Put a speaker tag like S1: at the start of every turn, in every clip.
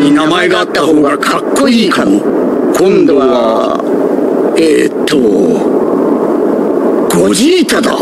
S1: に名前があった方がかっこいいかも。今度はえー、っとゴジータだ。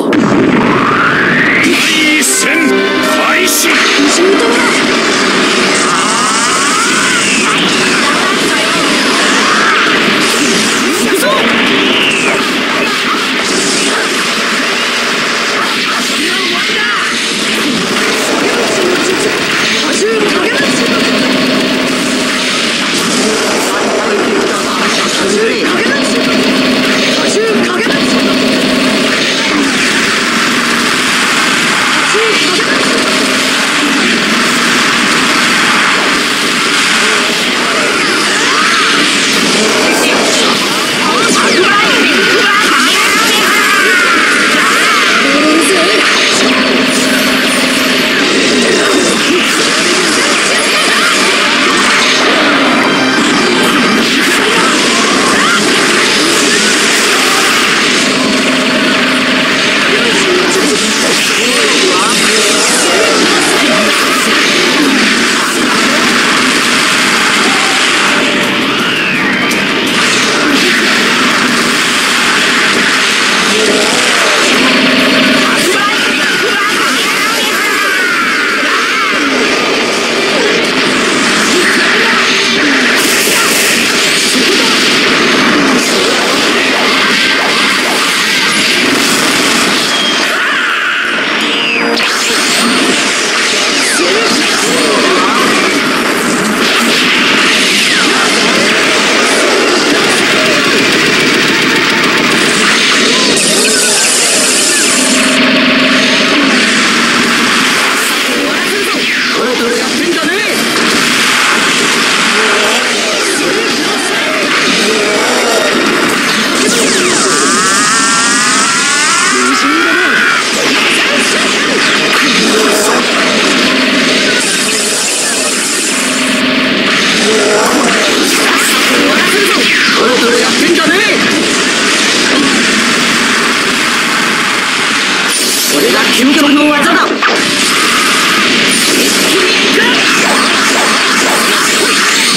S1: れが究極の技だ。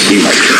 S1: 行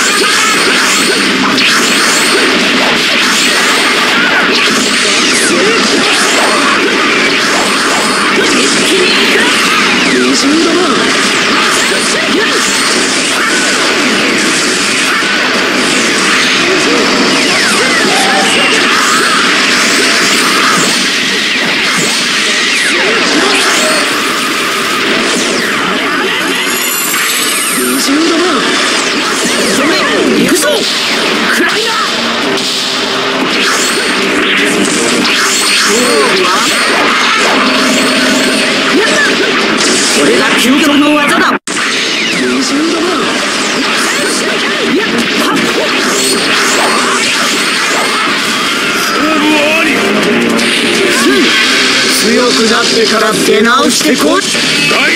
S1: なってから出直してこい。